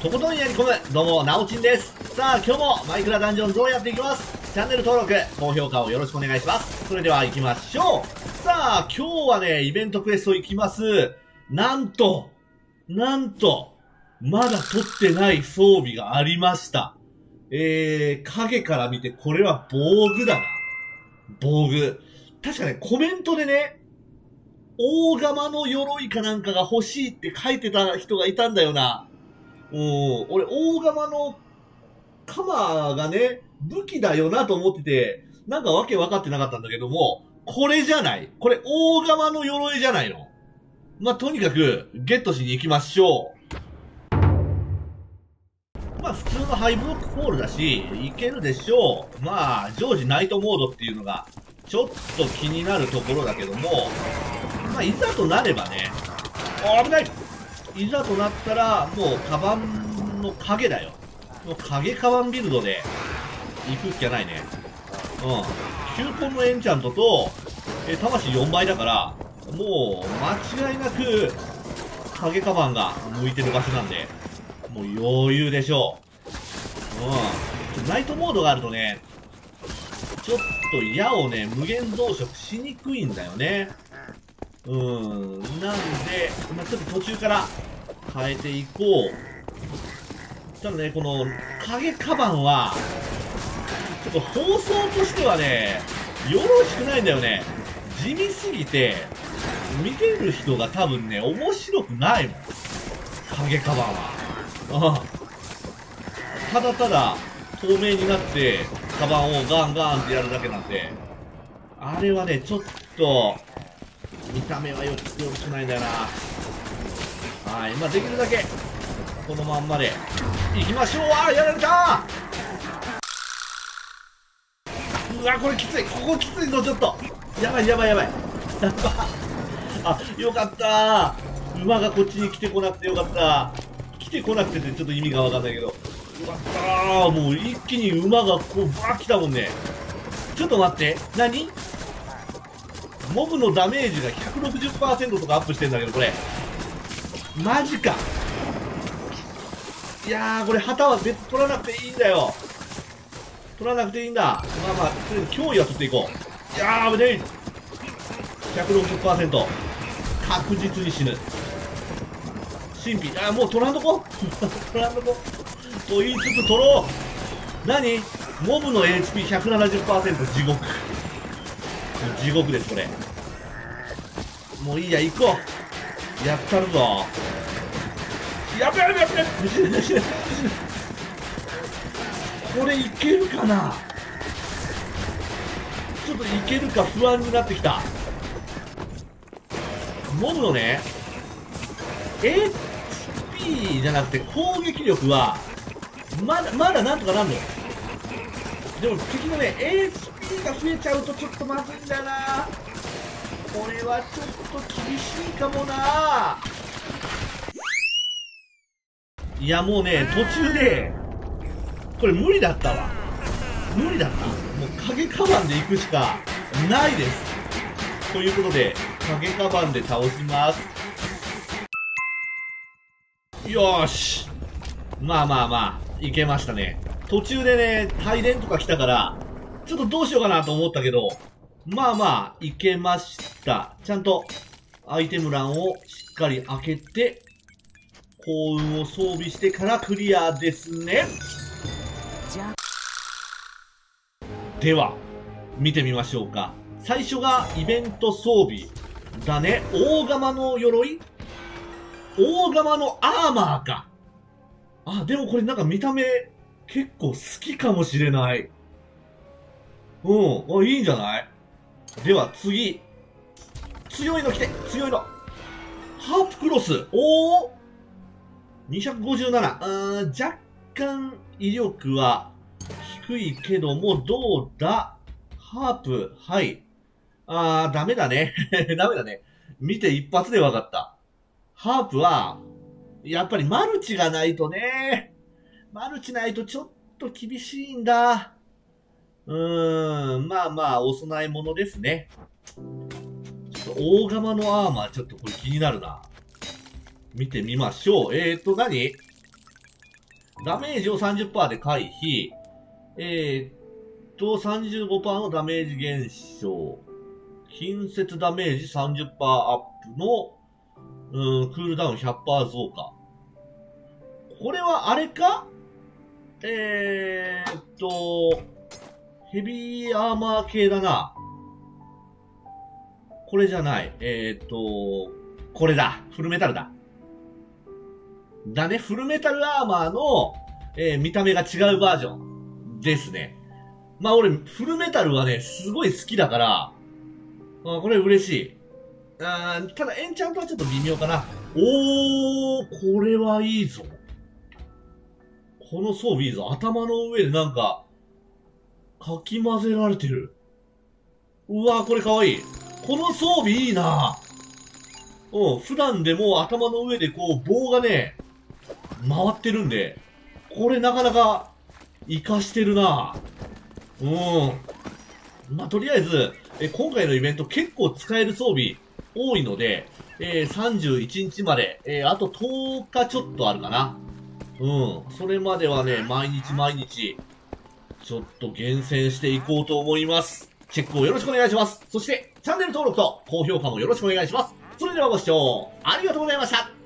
とことんやり込む、どうも、なおちんです。さあ、今日もマイクラダンジョンズをやっていきます。チャンネル登録、高評価をよろしくお願いします。それでは行きましょう。さあ、今日はね、イベントクエスト行きます。なんと、なんと、まだ取ってない装備がありました。えー、影から見てこれは防具だな。防具。確かね、コメントでね、大釜の鎧かなんかが欲しいって書いてた人がいたんだよな。うん、俺、大釜の鎌がね、武器だよなと思ってて、なんかわけ分かってなかったんだけども、これじゃないこれ大釜の鎧じゃないのまあ、とにかく、ゲットしに行きましょう。まあ、普通のハイブロックホールだし、いけるでしょう。まあ、常時ナイトモードっていうのが、ちょっと気になるところだけども、まあ、いざとなればね、危ないいざとなったら、もう、カバンの影だよ。もう影カバンビルドで、行くっきゃないね。うん。球根のエンチャントと、え、魂4倍だから、もう、間違いなく、影カバンが向いてる場所なんで、もう余裕でしょう。うん。ナイトモードがあるとね、ちょっと矢をね、無限増殖しにくいんだよね。うん。なんで、まあ、ちょっと途中から変えていこう。ただね、この影カバンは、ちょっと放送としてはね、よろしくないんだよね。地味すぎて、見てる人が多分ね、面白くないもん。影カバンは。ただただ、透明になって、カバンをガンガンってやるだけなんで、あれはね、ちょっと、見た目はよろしくないんだよな。はい。まあ、できるだけ、このまんまで、行きましょうあやられたうわ、これきつい。ここきついぞ、ちょっと。やばいやばいやばい。やばあ、よかった馬がこっちに来てこなくてよかった来てこなくてってちょっと意味がわかんないけど。よかったもう一気に馬がこう、バー来たもんね。ちょっと待って。何？モブのダメージが160%とかアップしてんだけど、これ。マジか。いやー、これ旗は別取らなくていいんだよ。取らなくていいんだ。まあまあ、とりあえず脅威は取っていこう。いやー、危ねえ。160%。確実に死ぬ。神秘。あー、もう取らんとこ？取らんとこ？と言いつつ取ろう。何？モブの HP170% 地獄。地獄です、これ。もういいや、行こう。やったるぞ。やべやべやべこれいけるかな？ちょっといけるか不安になってきた。モブのね、HP じゃなくて攻撃力は、まだ、まだなんとかなんのよ。でも敵のね、HP が増えちゃうとちょっとまずいんだよな。これはちょっと厳しいかもな。いやもうね途中でこれ無理だったわ。無理だった。もう影カバンで行くしかないです。ということで影カバンで倒します。よし。まあまあまあいけましたね。途中でね帯電とか来たからちょっとどうしようかなと思ったけどまあまあ、いけました。ちゃんとアイテム欄をしっかり開けて、幸運を装備してからクリアですね。では、見てみましょうか。最初がイベント装備だね。大釜の鎧大釜のアーマーか。あ、でもこれなんか見た目結構好きかもしれない。うん。あ、いいんじゃない？では次。強いの来て強いのハープクロスおお !257。あ若干威力は低いけども、どうだ？ハープ、はい。あー、ダメだね。ダメだね。見て一発で分かった。ハープは、やっぱりマルチがないとね。マルチないとちょっと厳しいんだ。うーん、まあまあ、お供え物ですね。ちょっと大釜のアーマー、ちょっとこれ気になるな。見てみましょう。えーと、何？ダメージを30%で回避。えー、っと、35%のダメージ減少。近接ダメージ30%アップの、うーん、クールダウン100%増加。これはあれか？えー、っと、ヘビーアーマー系だな。これじゃない。えー、っと、これだ。フルメタルだ。だね。フルメタルアーマーの、えー、見た目が違うバージョンですね。まあ俺、フルメタルはね、すごい好きだから、あこれ嬉しい。あただ、エンチャントはちょっと微妙かな。おー、これはいいぞ。この装備いいぞ。頭の上でなんか、かき混ぜられてる。うわこれかわいい。この装備いいなうん、普段でも頭の上でこう棒がね、回ってるんで、これなかなか活かしてるなうん。まあ、とりあえず、え今回のイベント結構使える装備多いので、えー、31日まで、えー、あと10日ちょっとあるかな。うん。それまではね、毎日毎日、ちょっと厳選していこうと思います。チェックをよろしくお願いします。そして、チャンネル登録と高評価もよろしくお願いします。それではご視聴ありがとうございました。